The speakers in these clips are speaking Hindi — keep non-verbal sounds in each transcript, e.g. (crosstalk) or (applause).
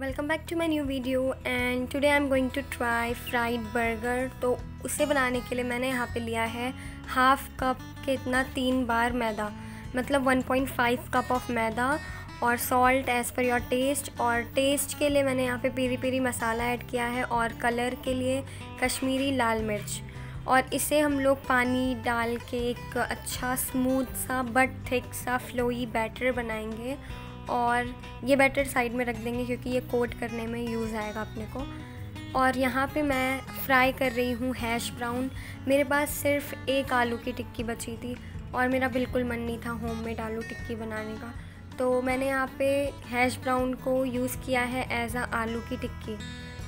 Welcome back to my new video and today I am going to try fried burger तो उसे बनाने के लिए मैंने यहाँ पे लिया है हाफ़ कप के इतना तीन बार मैदा मतलब 1.5 कप ऑफ़ मैदा और salt as per your taste और टेस्ट के लिए मैंने यहाँ पे पीरी पीरी मसाला ऐड किया है और कलर के लिए कश्मीरी लाल मिर्च। और इसे हम लोग पानी डाल के एक अच्छा स्मूथ सा बट थिक सा फ्लोई बैटर बनाएँगे और ये बैटर साइड में रख देंगे क्योंकि ये कोट करने में यूज़ आएगा अपने को। और यहाँ पे मैं फ्राई कर रही हूँ हैश ब्राउन मेरे पास सिर्फ़ एक आलू की टिक्की बची थी और मेरा बिल्कुल मन नहीं था होम मेड आलू टिक्की बनाने का। तो मैंने यहाँ पे हैश ब्राउन को यूज़ किया है एज आ आलू की टिक्की।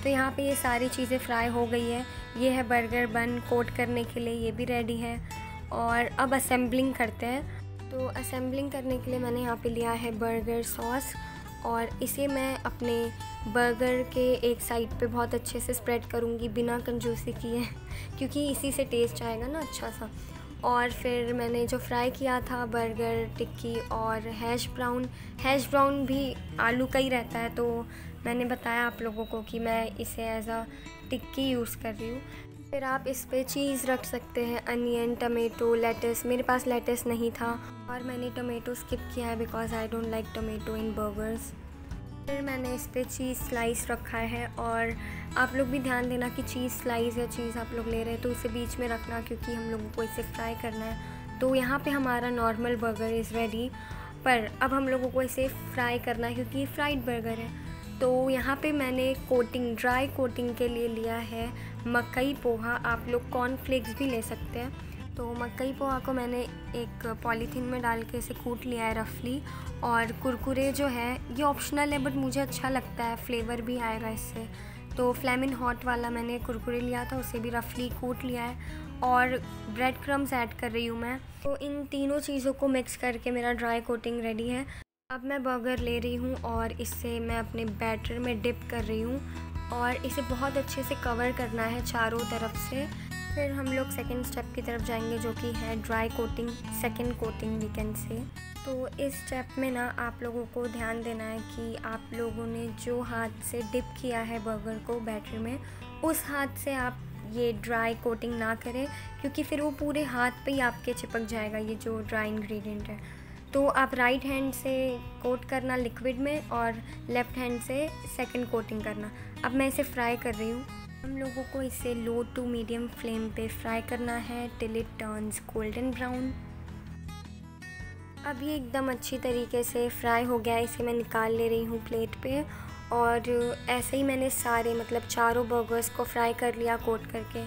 तो यहाँ पे ये सारी चीज़ें फ्राई हो गई है। ये है बर्गर बन कोट करने के लिए ये भी रेडी है। और अब असेंबलिंग करते हैं। तो असेंबलिंग करने के लिए मैंने यहाँ पे लिया है बर्गर सॉस और इसे मैं अपने बर्गर के एक साइड पे बहुत अच्छे से स्प्रेड करूँगी बिना कंजूसी किए, (laughs) क्योंकि इसी से टेस्ट आएगा ना अच्छा सा। और फिर मैंने जो फ्राई किया था बर्गर, टिक्की और हैश ब्राउन हैश ब्राउन भी आलू का ही रहता है तो मैंने बताया आप लोगों को कि मैं इसे एज आ टिक्की यूज़ कर रही हूँ। फिर आप इस पर चीज़ रख सकते हैं, अनियन, टमेटो, लेटस। मेरे पास लेटस नहीं था और मैंने टमेटो स्किप किया है because I don't like tomato in burgers फिर मैंने इस पर चीज़ स्लाइस रखा है और आप लोग भी ध्यान देना कि चीज़ स्लाइस या चीज़ आप लोग ले रहे हैं तो उसे बीच में रखना क्योंकि हम लोगों को इसे फ्राई करना है। तो यहाँ पे हमारा नॉर्मल बर्गर इज़ रेडी पर अब हम लोगों को इसे फ्राई करना है क्योंकि ये फ्राइड बर्गर है। तो यहाँ पे मैंने कोटिंग, ड्राई कोटिंग के लिए लिया है मकई पोहा। आप लोग कॉर्नफ्लेक्स भी ले सकते हैं। तो मकई पोहा को मैंने एक पॉलीथीन में डाल के इसे कूट लिया है रफली। और कुरकुरे जो है, ये ऑप्शनल है, बट मुझे अच्छा लगता है। फ्लेवर भी आएगा इससे। तो फ्लेमिन हॉट वाला मैंने कुरकुरे लिया था, उसे भी रफली कूट लिया है। और ब्रेड क्रम्स ऐड कर रही हूँ मैं। तो इन तीनों चीज़ों को मिक्स करके मेरा ड्राई कोटिंग रेडी है। अब मैं बर्गर ले रही हूँ और इससे मैं अपने बैटर में डिप कर रही हूँ और इसे बहुत अच्छे से कवर करना है चारों तरफ़ से। फिर हम लोग सेकेंड स्टेप की तरफ़ जाएँगे जो कि है dry coating second coating we can से तो इस स्टेप में ना आप लोगों को ध्यान देना है कि आप लोगों ने जो हाथ से डिप किया है बर्गर को बैटर में, उस हाथ से आप ये ड्राई कोटिंग ना करें, क्योंकि फिर वो पूरे हाथ पे ही आपके चिपक जाएगा, ये जो ड्राई इंग्रेडिएंट है। तो आप राइट हैंड से कोट करना लिक्विड में और लेफ़्ट हैंड से सेकंड कोटिंग करना। अब मैं इसे फ्राई कर रही हूँ। हम लोगों को इसे लो टू मीडियम फ्लेम पे फ्राई करना है till it turns golden brown अब ये एकदम अच्छी तरीके से फ्राई हो गया है। इसे मैं निकाल ले रही हूँ प्लेट पे और ऐसे ही मैंने सारे मतलब चारों बर्गर्स को फ्राई कर लिया कोट करके।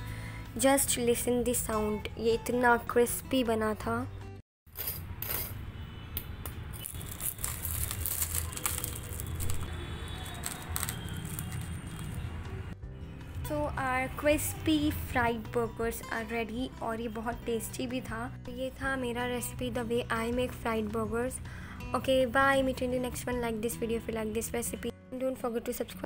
जस्ट लिसन दिस साउंड ये इतना क्रिस्पी बना था। So our crispy fried burgers are ready और ये बहुत टेस्टी भी था। ये था मेरा recipe the way I make fried burgers okay bye meet in the next one like this video फिर like this recipe don't forget to subscribe